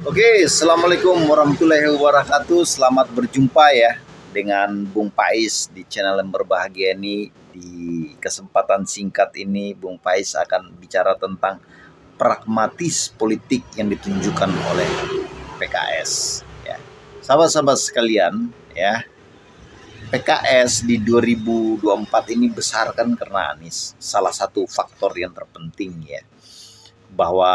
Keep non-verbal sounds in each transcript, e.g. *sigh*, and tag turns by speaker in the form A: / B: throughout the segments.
A: Oke, Assalamualaikum warahmatullahi wabarakatuh. Selamat berjumpa ya dengan Bung Pais di channel yang berbahagia ini. Di kesempatan singkat ini, Bung Pais akan bicara tentang pragmatis politik yang ditunjukkan oleh PKS. Ya. Sahabat-sahabat sekalian, ya PKS di 2024 ini besar kan karena Anies. Salah satu faktor yang terpenting ya bahwa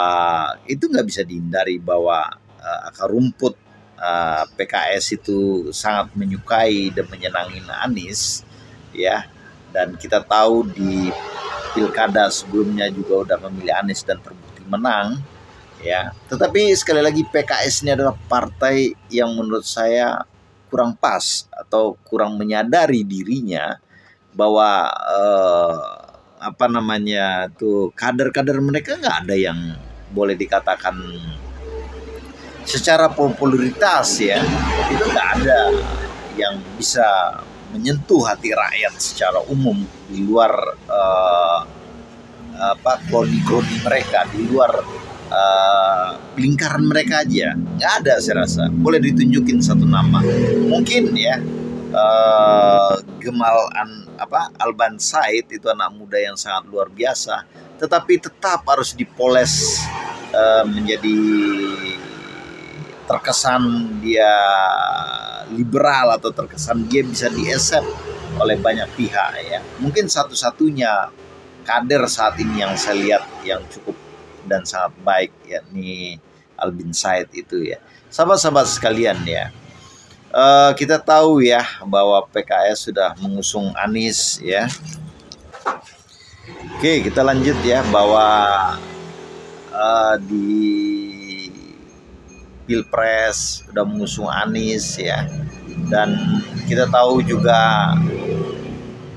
A: itu nggak bisa dihindari bahwa uh, akar rumput uh, eh, PKS itu sangat menyukai dan menyenangi Anies ya. Dan kita tahu di pilkada sebelumnya juga udah memilih Anies dan terbukti menang ya. Tetapi sekali lagi PKS ini adalah partai yang menurut saya kurang pas atau kurang menyadari dirinya bahwa uh, apa namanya tuh kader-kader mereka nggak ada yang boleh dikatakan secara popularitas ya. Itu nggak ada yang bisa menyentuh hati rakyat secara umum di luar uh, apa kroni-kroni mereka di luar uh, lingkaran mereka aja. Nggak ada saya rasa. Boleh ditunjukin satu nama. Mungkin ya uh, Gemal An, apa Alban Said itu anak muda yang sangat luar biasa. Tetapi tetap harus dipoles uh, menjadi terkesan dia liberal atau terkesan dia bisa diesep oleh banyak pihak ya. Mungkin satu-satunya kader saat ini yang saya lihat yang cukup dan sangat baik yakni Albin Said itu ya. Sahabat-sahabat sekalian ya uh, kita tahu ya bahwa PKS sudah mengusung Anies ya. Oke, kita lanjut ya bahwa uh, di Pilpres sudah mengusung Anies ya. Dan kita tahu juga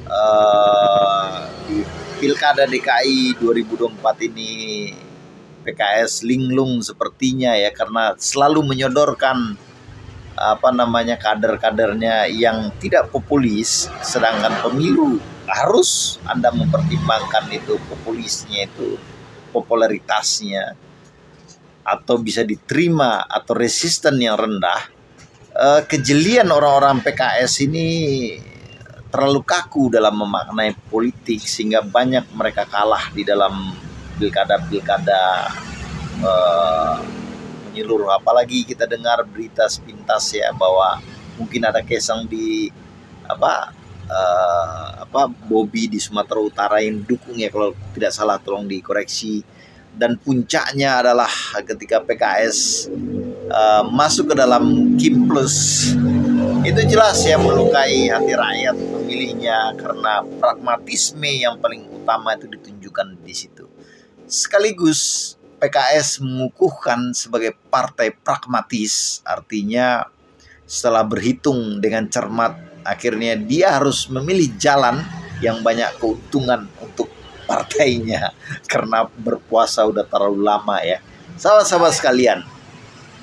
A: uh, di Pilkada DKI 2024 ini PKS linglung sepertinya ya karena selalu menyodorkan apa namanya kader-kadernya yang tidak populis sedangkan pemilu harus Anda mempertimbangkan itu populisnya itu popularitasnya atau bisa diterima atau resisten yang rendah eh, kejelian orang-orang PKS ini terlalu kaku dalam memaknai politik sehingga banyak mereka kalah di dalam pilkada-pilkada eh, menyeluruh. Apalagi kita dengar berita sepintas ya bahwa mungkin ada kesang di apa uh, apa Bobby di Sumatera Utara yang dukung ya kalau tidak salah tolong dikoreksi. Dan puncaknya adalah ketika PKS uh, eh, masuk ke dalam Kim Plus. Itu jelas ya melukai hati rakyat pemilihnya karena pragmatisme yang paling utama itu ditunjukkan di situ. Sekaligus PKS mengukuhkan sebagai partai pragmatis, artinya setelah berhitung dengan cermat, akhirnya dia harus memilih jalan yang banyak keuntungan untuk partainya *laughs* karena berpuasa udah terlalu lama ya. Sahabat-sahabat sekalian,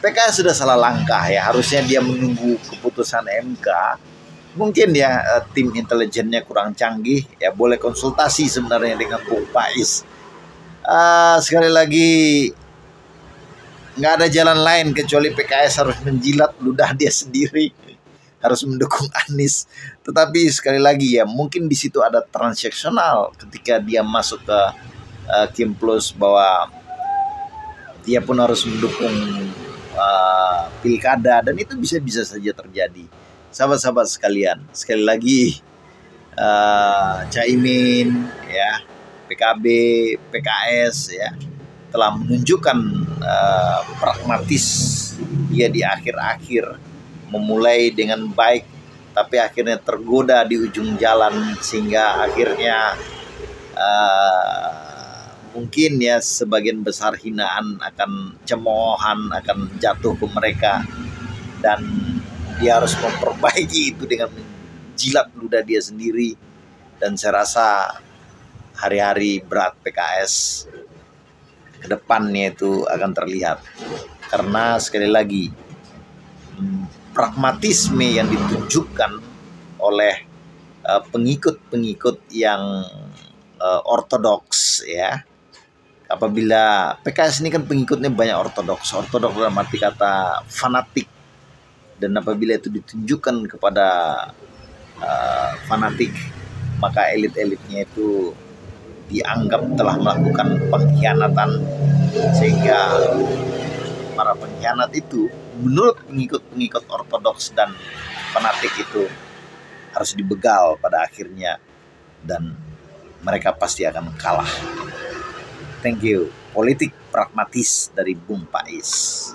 A: PKS sudah salah langkah ya. Harusnya dia menunggu keputusan MK. Mungkin ya tim intelijennya kurang canggih ya boleh konsultasi sebenarnya dengan Bung Pais uh, sekali lagi nggak ada jalan lain kecuali PKS harus menjilat ludah dia sendiri harus mendukung Anies. Tetapi sekali lagi ya mungkin di situ ada transaksional ketika dia masuk ke uh, Kim Plus bahwa dia pun harus mendukung uh, pilkada. Dan itu bisa bisa saja terjadi. Sahabat-sahabat sekalian sekali lagi uh, Caimin ya PKB, PKS ya telah menunjukkan uh, pragmatis dia di akhir-akhir memulai dengan baik tapi akhirnya tergoda di ujung jalan sehingga akhirnya uh, mungkin ya sebagian besar hinaan akan cemoohan akan jatuh ke mereka dan dia harus memperbaiki itu dengan menjilat ludah dia sendiri. Dan saya rasa hari-hari berat PKS ke depannya itu akan terlihat. Karena sekali lagi pragmatisme yang ditunjukkan oleh uh, pengikut-pengikut yang uh, ortodoks ya. Apabila PKS ini kan pengikutnya banyak ortodoks. Ortodoks dalam arti kata fanatik. Dan apabila itu ditunjukkan kepada uh, fanatik maka elit-elitnya itu dianggap telah melakukan pengkhianatan sehingga para pengkhianat itu menurut pengikut-pengikut ortodoks dan fanatik itu harus dibegal pada akhirnya dan mereka pasti akan kalah. Thank you. Politik pragmatis dari Bung Pais.